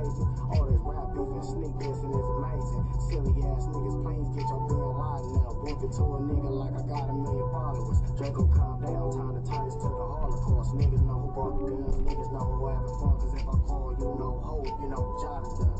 All this rap beef and sneak dissing is amazing. Silly ass niggas, planes get your being wide now. Book it to a nigga like I got a million followers. Draco, calm down, time to tie this to the Holocaust. Niggas know who brought the guns, niggas know who having fun. Cause if I call you no hope, you know the.